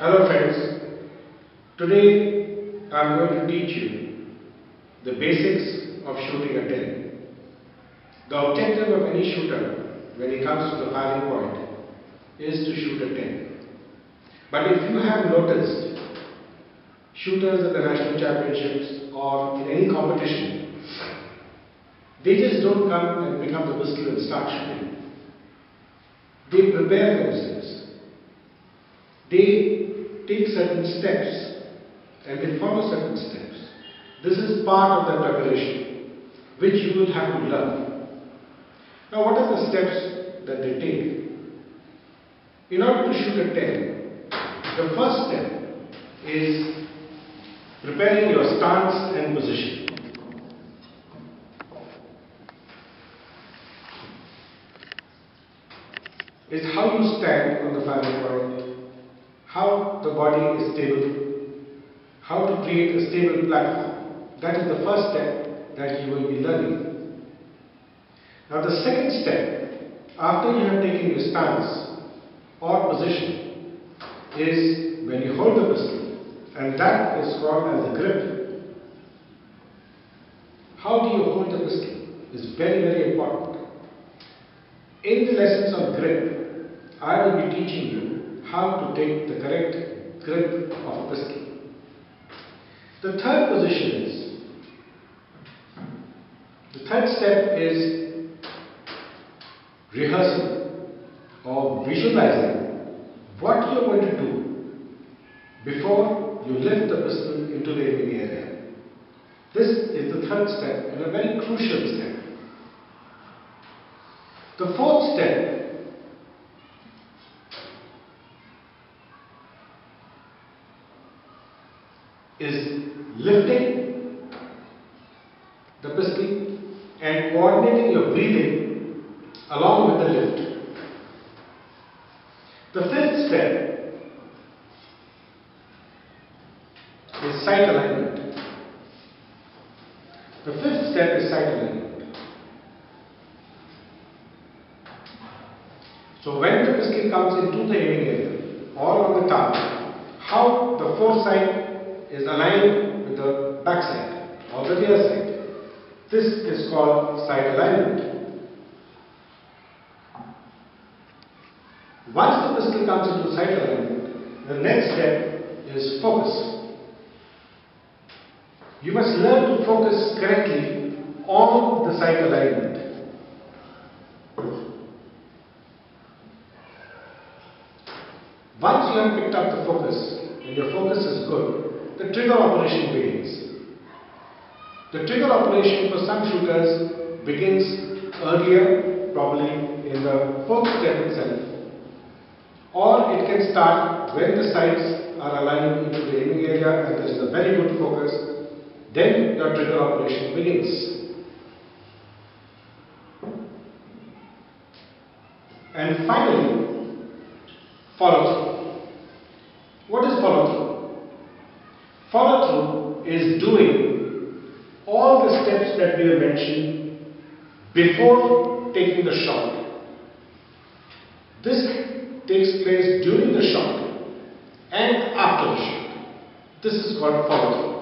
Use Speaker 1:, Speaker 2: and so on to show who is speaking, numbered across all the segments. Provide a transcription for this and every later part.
Speaker 1: Hello friends, today I am going to teach you the basics of shooting a 10. The objective of any shooter when he comes to the firing point is to shoot a 10. But if you have noticed, shooters at the national championships or in any competition, they just don't come and pick up the pistol and start shooting. They prepare themselves. They take certain steps and they follow certain steps. This is part of the preparation which you will have to learn. Now, what are the steps that they take? In order to shoot a 10, the first step is preparing your stance and position. Is how you stand on the firing point, how the body is stable, how to create a stable platform. That is the first step that you will be learning. Now, the second step, after you have taken your stance or position, is when you hold the pistol, and that is called as a grip. How do you hold the pistol? Is very, very important. In the lessons on grip, I will be teaching you how to take the correct grip of a pistol. The third position is, the third step is rehearsal or visualizing what you are going to do before you lift the pistol into the aiming area. This is the third step and a very crucial step. The fourth step is lifting the pistol and coordinating your breathing along with the lift. The fifth step is sight alignment. The fifth step is sight alignment. So when the pistol comes into the aiming area or on the target, how the foresight is aligned with the back side or the rear side. This is called sight alignment. Once the pistol comes into sight alignment, the next step is focus. You must learn to focus correctly on the sight alignment. Once you have picked up the focus and your focus is good, the trigger operation begins. The trigger operation for some shooters begins earlier, probably in the fourth step itself, or it can start when the sights are aligned into the aiming area and there is a very good focus, then the trigger operation begins. And finally, follow through. What is follow through? Follow through is doing all the steps that we have mentioned before taking the shot. This takes place during the shot and after the shot. This is called follow through.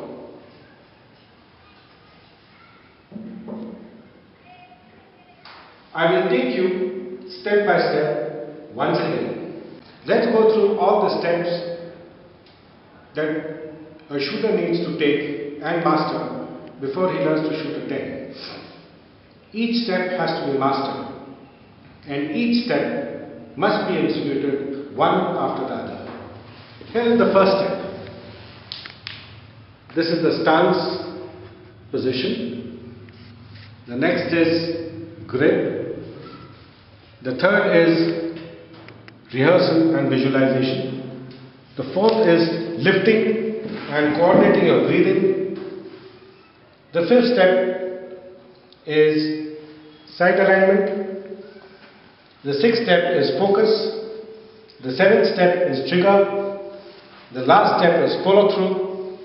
Speaker 1: I will take you step by step once again. Let's go through all the steps that a shooter needs to take and master before he learns to shoot a 10. Each step has to be mastered and each step must be executed one after the other. Here is the first step. This is the stance position. The next is grip. The third is rehearsal and visualization. The fourth is lifting and coordinating your breathing. The fifth step is sight alignment. The sixth step is focus. The seventh step is trigger. The last step is follow through,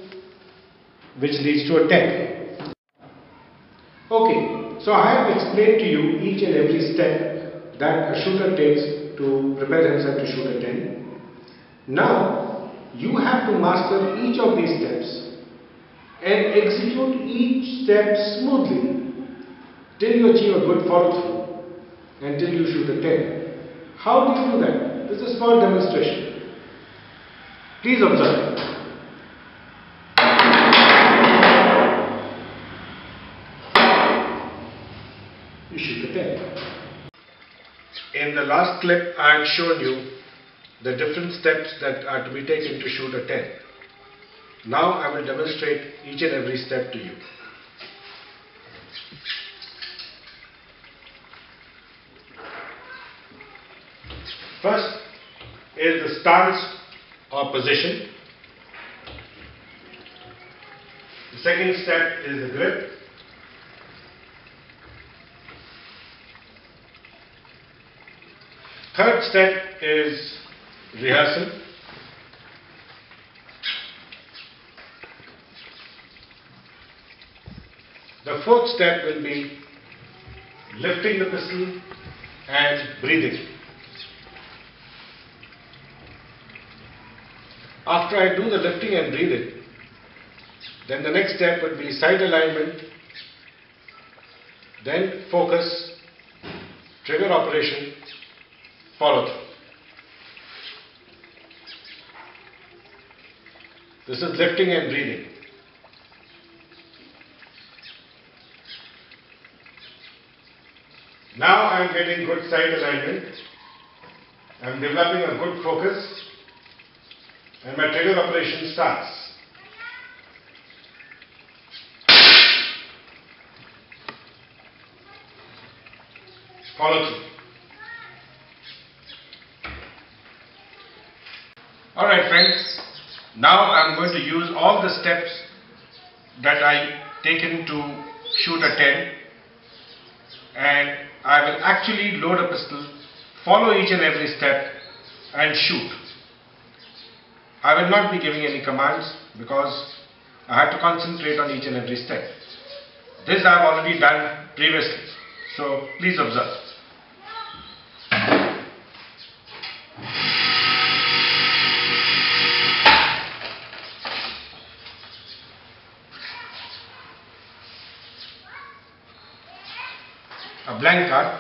Speaker 1: which leads to a 10. Okay, so I have explained to you each and every step that a shooter takes to prepare himself to shoot a 10. Now, you have to master each of these steps and execute each step smoothly till you achieve a good follow through and till you shoot a 10. How do you do that? This is a small demonstration. Please observe. You shoot a 10. In the last clip, I had shown you the different steps that are to be taken to shoot a 10. Now I will demonstrate each and every step to you. First is the stance or position. The second step is the grip. Third step is rehearsal. The fourth step will be lifting the pistol and breathing. After I do the lifting and breathing, then the next step would be sight alignment, then focus, trigger operation, follow through. This is lifting and breathing. Now I am getting good sight alignment. I am developing a good focus and my trigger operation starts. Follow through. Alright friends, now I am going to use all the steps that I taken to shoot a 10 and I will actually load a pistol, follow each and every step and shoot. I will not be giving any commands because I have to concentrate on each and every step. This I have already done previously, so please observe. a blank card